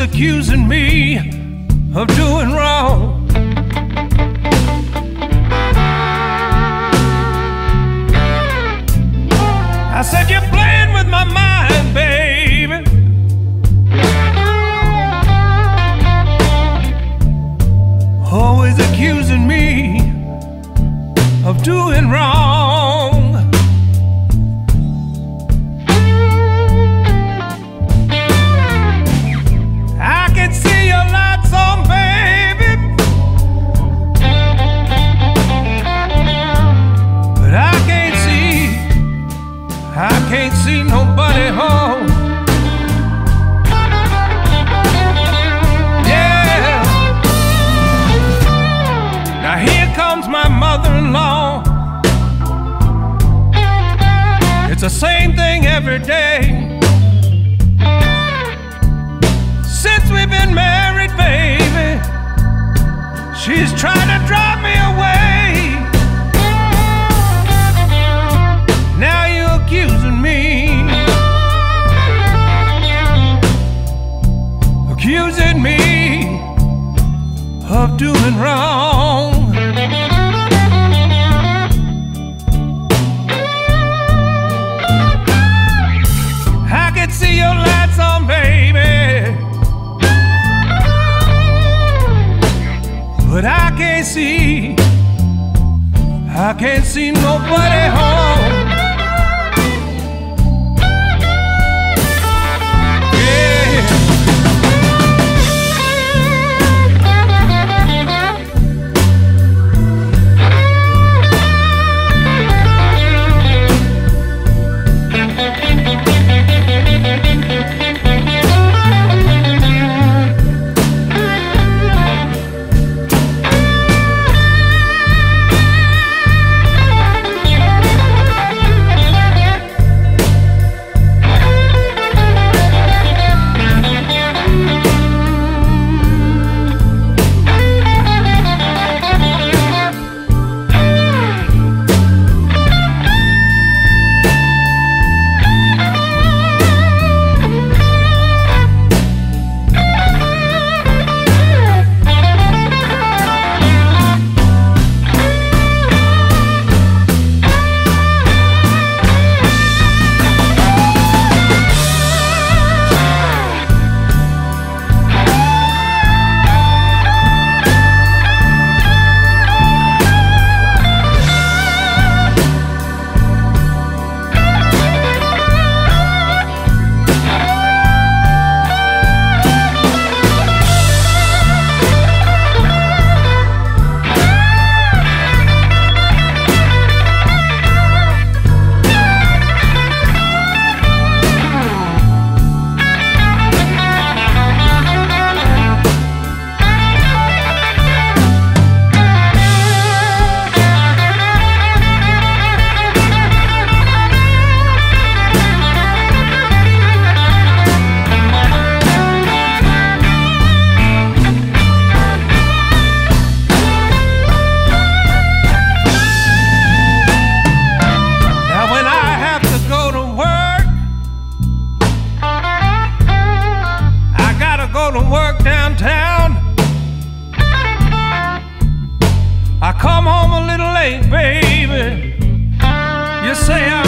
accusing me of doing wrong. I said, You're playing with my mind, Since we've been married, baby, she's trying to drive me away. Now you're accusing me, accusing me of doing wrong. But I can't see, I can't see nobody home. Baby. You say I'm